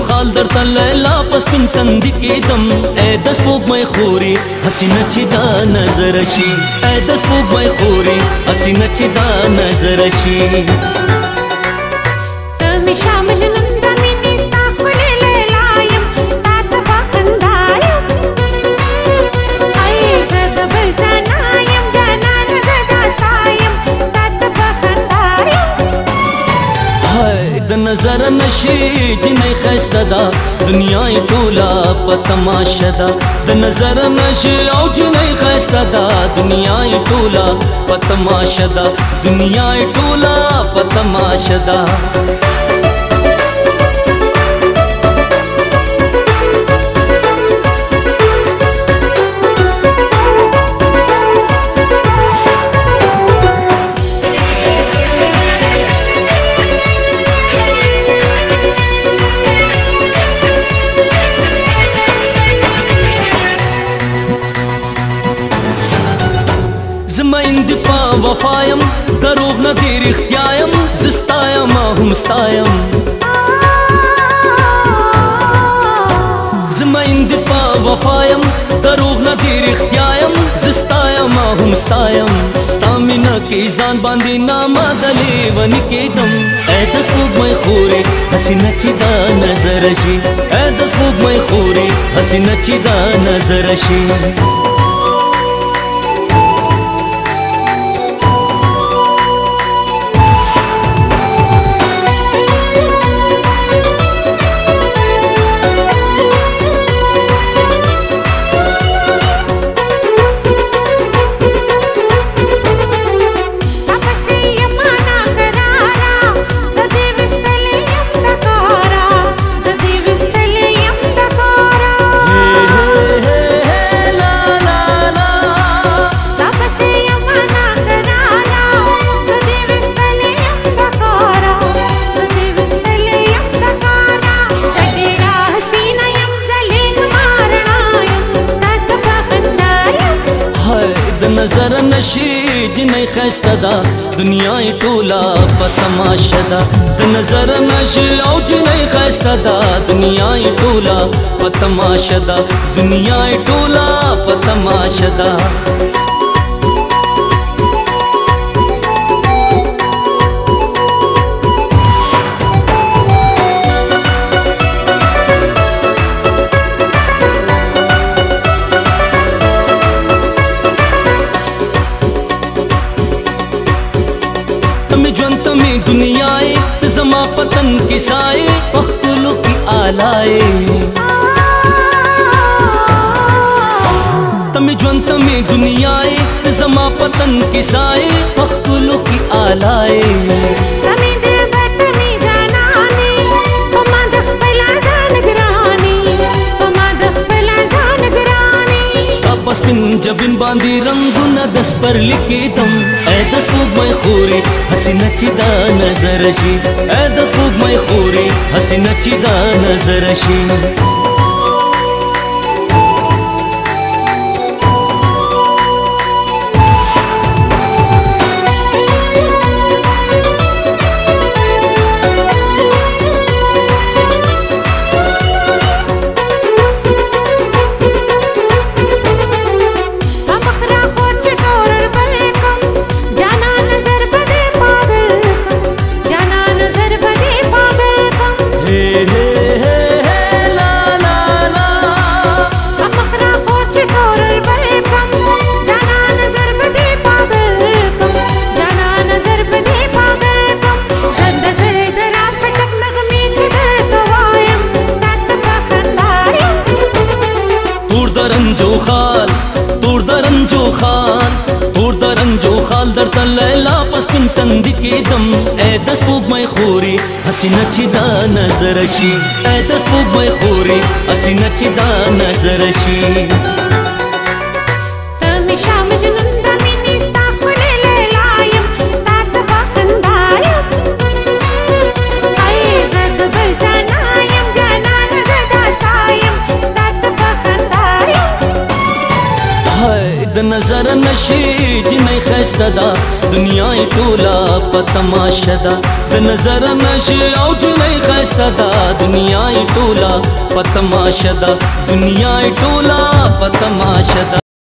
خال در تن لیلا پس پن تندی کې دم اے د سپوږمۍ خوري حسینه چې دا نظر شي اے د سپوږمۍ خوري حسینه چې دا نظر شي ته می شامل نشي جنې خسته دا دنیا ټولا په تماشا دا د نظر نشي او جنې خسته دا دنیا ټولا په تماشا دا دنیا ټولا په تماشا دا د په وفایم دروغ نه دی رښتیایم زستایم هم ستایم زمین د په وفایم دروغ نه دی رښتیایم زستایم هم ستایم ستامینا کې ځان باندې نامه دلې ونی کې دم اې د سپوږمۍ خورې حسینه چې دا نظر شي اې د سپوږمۍ خورې حسینه چې دا نظر شي شي جنې خسته دا دنیاي ټولا په تماشه دا د نظر نشي او جنې خسته دا دنیاي ټولا په تماشه دا دنیاي ټولا په تماشه دا दुनियाए जमा पतन की साए पख्तुलों की आलाए तमे ज्वन तमे दुनियाए जमा पतन की साए पख्तुलों की आलाए पिन जबिन बांधी न दस पर लिखे दम ऐ दस फूक मैं खोरे हसी नचिदा नजर शी ऐ दस फूक मैं खोरे हसी नचिदा नजर शी رنجو خال تور د رنجو خال تور د رنجو خال درته لیلا پس پن تند کې دم اے د سپوږمۍ خوري حسینه چې دا نظر شي اے د سپوږمۍ خوري حسینه چې دا نظر شي د نظر نشي چې نه خسته دا دنیا ټولا په تماشا دا د نظر نشي او چې نه خسته دا دنیا ټولا په تماشا دا دنیا ټولا په تماشا دا